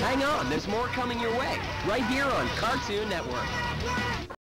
Hang on, there's more coming your way, right here on Cartoon Network.